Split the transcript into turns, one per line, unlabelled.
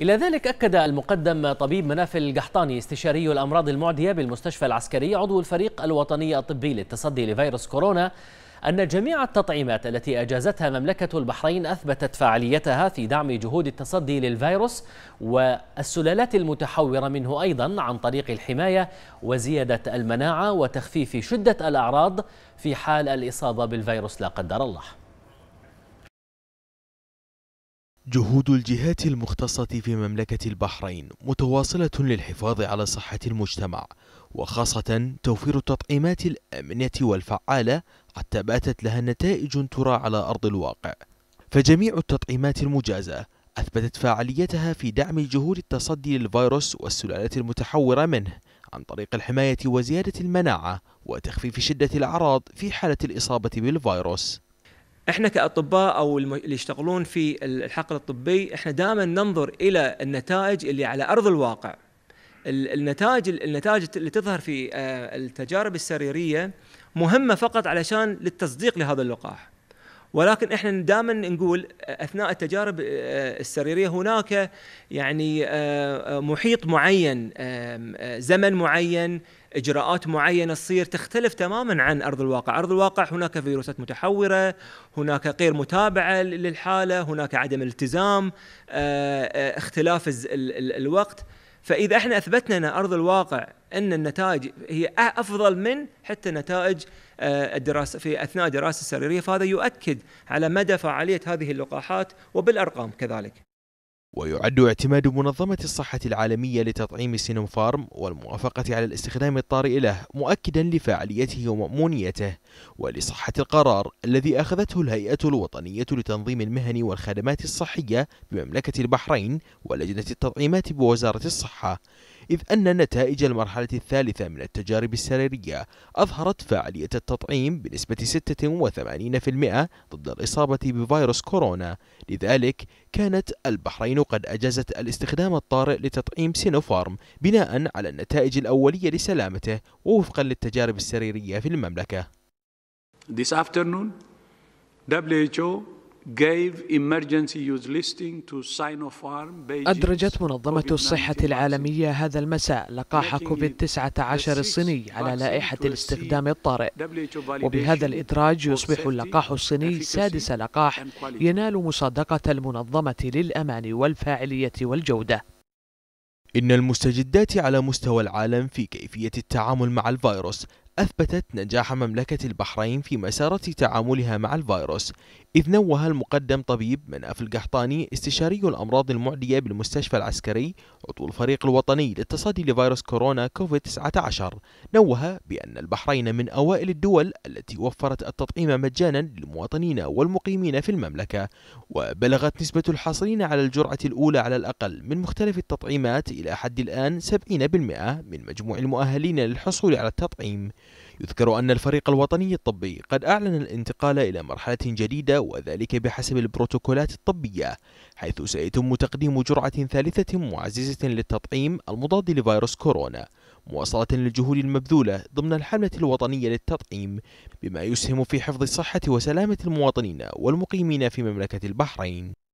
إلى ذلك أكد المقدم طبيب منافل القحطاني استشاري الأمراض المعدية بالمستشفى العسكري عضو الفريق الوطني الطبي للتصدي لفيروس كورونا أن جميع التطعيمات التي أجازتها مملكة البحرين أثبتت فعاليتها في دعم جهود التصدي للفيروس والسلالات المتحورة منه أيضا عن طريق الحماية وزيادة المناعة وتخفيف شدة الأعراض في حال الإصابة بالفيروس لا قدر الله.
جهود الجهات المختصة في مملكة البحرين متواصلة للحفاظ على صحة المجتمع وخاصة توفير التطعيمات الآمنة والفعالة حتى باتت لها نتائج ترى على أرض الواقع. فجميع التطعيمات المجازة أثبتت فاعليتها في دعم جهود التصدي للفيروس والسلالات المتحورة منه عن طريق الحماية وزيادة المناعة وتخفيف شدة الأعراض في حالة الإصابة بالفيروس.
إحنا كأطباء أو اللي يشتغلون في الحقل الطبي إحنا دائما ننظر إلى النتائج اللي على أرض الواقع. النتائج النتائج اللي تظهر في آه، التجارب السريرية مهمة فقط علشان للتصديق لهذا اللقاح. ولكن إحنا دائما نقول أثناء التجارب آه، السريرية هناك يعني آه، محيط معين زمن معين إجراءات معينة تصير تختلف تماما عن أرض الواقع، أرض الواقع هناك فيروسات متحورة، هناك غير متابعة للحالة، هناك عدم التزام، اختلاف الوقت، فإذا إحنا أثبتنا أن أرض الواقع إن النتائج هي أفضل من حتى نتائج آه، الدراسة في أثناء الدراسه السريريه فهذا يؤكد على مدى فعالية هذه اللقاحات وبالأرقام كذلك.
ويعد اعتماد منظمة الصحة العالمية لتطعيم سينوفارم والموافقة على الاستخدام الطارئ له مؤكدا لفاعليته ومأمونيته ولصحة القرار الذي أخذته الهيئة الوطنية لتنظيم المهن والخدمات الصحية بمملكة البحرين ولجنة التطعيمات بوزارة الصحة إذ أن نتائج المرحلة الثالثة من التجارب السريرية أظهرت فاعلية التطعيم بنسبة 86% ضد الإصابة بفيروس كورونا. لذلك كانت البحرين قد أجازت الاستخدام الطارئ لتطعيم سينوفارم بناء على النتائج الأولية لسلامته ووفقا للتجارب السريرية في المملكة.
This afternoon, WHO
أدرجت منظمة الصحة العالمية هذا المساء لقاح كوفيد 19 الصيني على لائحة الاستخدام الطارئ. وبهذا الإدراج يصبح اللقاح الصيني سادس لقاح ينال مصادقة المنظمة للأمان والفاعلية والجودة.
إن المستجدات على مستوى العالم في كيفية التعامل مع الفيروس أثبتت نجاح مملكة البحرين في مسارة تعاملها مع الفيروس. إذ نوه المقدم طبيب مناف القحطاني استشاري الأمراض المعدية بالمستشفى العسكري عضو الفريق الوطني للتصدي لفيروس كورونا كوفيد 19 نوه بأن البحرين من أوائل الدول التي وفرت التطعيم مجانا للمواطنين والمقيمين في المملكة وبلغت نسبة الحاصلين على الجرعة الأولى على الأقل من مختلف التطعيمات إلى حد الآن 70% من مجموع المؤهلين للحصول على التطعيم. يذكر أن الفريق الوطني الطبي قد أعلن الانتقال إلى مرحلة جديدة وذلك بحسب البروتوكولات الطبية حيث سيتم تقديم جرعة ثالثة معززة للتطعيم المضاد لفيروس كورونا مواصلة للجهود المبذولة ضمن الحملة الوطنية للتطعيم بما يسهم في حفظ الصحة وسلامة المواطنين والمقيمين في مملكة البحرين.